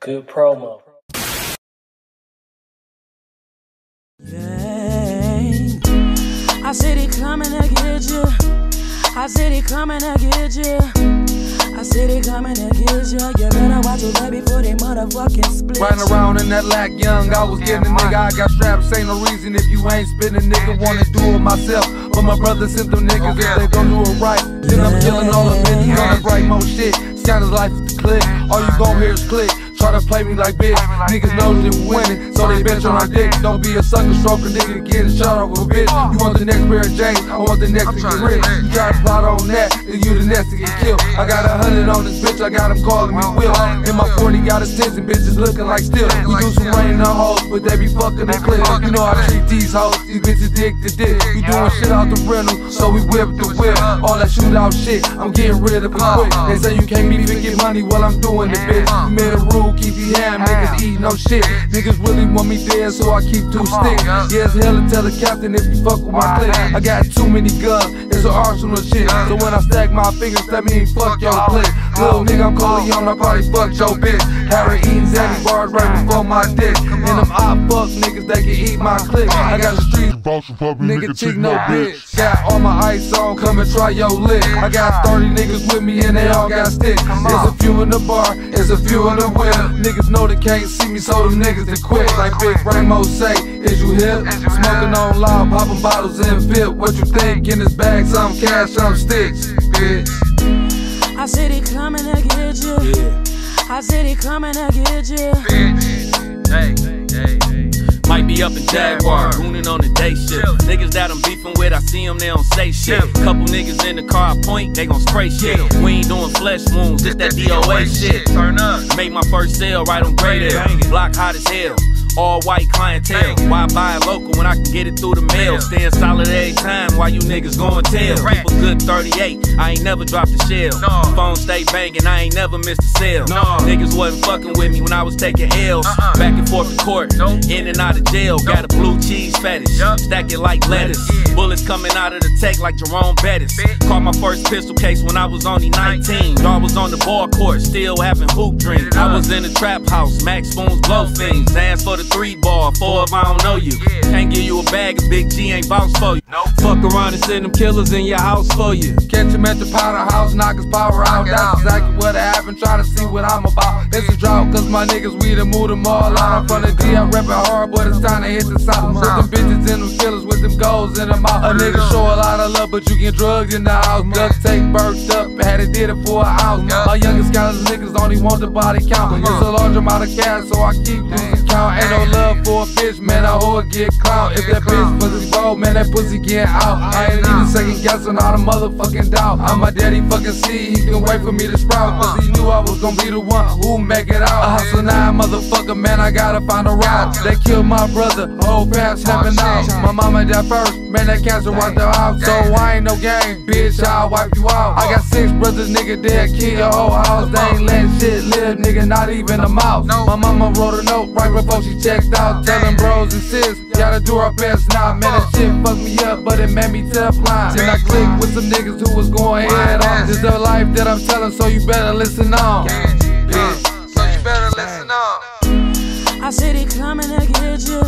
Good promo. I said he coming to get you. I said he coming to get you. I said he coming to get you. You better watch your baby for they motherfucking split. Riding around in that lack young, I was getting a nigga. I got straps, ain't no reason if you ain't spinning, nigga. Wanna do it myself, but my brother sent them niggas. If they gon' do it right, then I'm killing all the bitches on the Brightmo shit. Sound life is the click, all you gon' hear is click. Try to play me like bitch. Niggas know that we winning, so they bitch on our dick. Don't be a sucker stroker, nigga, get a shot off a bitch. You want the next pair of James, I want the next to get rich. You try to plot on that, then you the next to get killed. I got a hundred on this bitch, I got him calling me Will. In my 40 got a and bitches looking like still. We do some rain on hoes, but they be fucking the clip. You know I treat these hoes, these bitches dick to dick. We doing shit out the rental, so we whip the whip. All that shootout shit, I'm getting rid of it quick. They say you can't be get money while I'm doing it, bitch. You made a rule, keep your hand, niggas eat no shit. Niggas really want me dead, so I keep two sticks. Yeah, it's hell to tell the captain if you fuck with my clique. I got too many guns, it's an arsenal shit. So when I stack my fingers, that means fuck your clique. Little nigga, I'm on I probably fuck your bitch. Harry eating Zanny bars right before my dick. And them I fuck niggas that can eat my clique. I got the street Nigga, chick no bitch. Got all my ice on, come and try your lick. I got 30 niggas with me and they all got sticks. There's a few in the bar, there's a few in the whip. Niggas know they can't see me, so them niggas they quit. Like Big Ramo say, is you hip? Smoking on loud, popping bottles in fit. What you think in this bag? Some cash, some sticks, bitch. I said he coming to get you. I said he coming to get you. Hey, hey, hey. Might be up in Jaguar, gooning on the day shift. Niggas that I'm beefing with, I see them, they don't say shit. Couple niggas in the car, I point, they gon' spray shit. We ain't doing flesh wounds, just that DOA shit. Turn up. Made my first sale right on Great Hill. Block hot as hell. All white clientele. Why buy a local when I can get it through the mail? Staying solid every time while you niggas going tell. People good 38, I ain't never dropped a shell. Phone stay banging, I ain't never missed a sale. Niggas wasn't fucking with me when I was taking L's. Back and forth to court, in and out of jail. Got a blue cheese fetish, stack it like lettuce. Bullets coming out of the tech like Jerome Bettis. Caught my first pistol case when I was only 19. Dog was on the ball court, still having hoop dreams. I was in a trap house, Max Spoons, blow things. Dance for the three ball, four if I don't know you. Can't give you a bag of Big G ain't vouch for you. Fuck around and send them killers in your house for you. Catch him at the powder house, knock his power out. That's exactly what happened. Try to see what I'm about. It's a drought, cause my niggas, we done moved them all out. I'm from the D, I'm reppin' hard, but it's time to hit the south. Put them bitches in them killers with them goals in them mouth. A nigga show a lot of love, but you get drugs in the house. Duct tape burst it did it for a house. My youngest scholars niggas only want the body count. It's a large amount of cash, so I keep losing count. Ain't no love for a bitch, man, I hoe get clout. If that bitch pussy roll, man, that pussy get out. I ain't even second guessing all the motherfucking doubt. I'm my daddy fucking see, he can wait for me to sprout. Cause he knew I was gonna be the one who make it out. I hustle now, motherfucker, man, I gotta find a route. They killed my brother, whole fam snapping out. My mama died first, man, that cancer wiped her out. So I ain't no game, bitch, I'll wipe you out. I got six brothers, nigga, dead, kill your whole house. They ain't letting shit live, nigga, not even a mouse. My mama wrote a note right before she checked out, telling bros and sis, gotta do our best now. Man, that shit fucked me up, but it made me tough line. Then I clicked with some niggas who was going head on. This the life that I'm telling, so you better listen on. Bitch, so you better listen on. I said he coming to get you.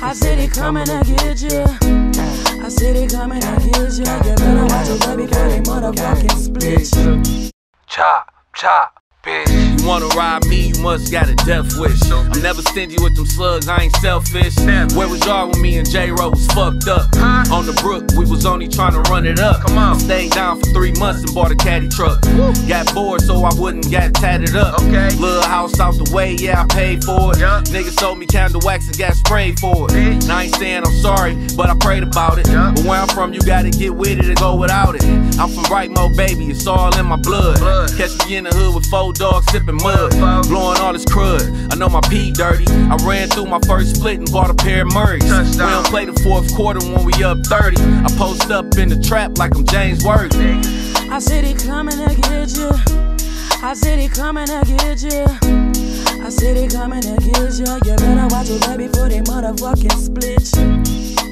I said he coming to get you. He coming to get you. You better watch your baby for they motherfucking split. Chop, chop, bitch. You wanna ride me, you must got a death wish. I'm never stingy with them slugs, I ain't selfish. Where was y'all when me and J Ro was fucked up? On the brook, we was only trying to run it up. Come on. I stayed down for three months and bought a caddy truck. Got bored, so I wouldn't get tatted up. Okay. Little house out the way, yeah, I paid for it. Yeah. Niggas sold me candle wax and got sprayed for it. And I ain't saying I'm sorry, but I prayed about it. Yeah. But where I'm from, you gotta get with it and go without it. I'm from Brightmo, baby, it's all in my blood. Blood. Catch me in the hood with four dogs sipping mud, blowing all this crud. I know my pee dirty. I ran through my first split and bought a pair of Murrays. Touchdown. We don't play the fourth quarter when we up 30. I post up in the trap like I'm James Worthy. I said he coming to get you. I said he coming to get you. I said he coming to get you. You better watch your baby for they motherfucking split.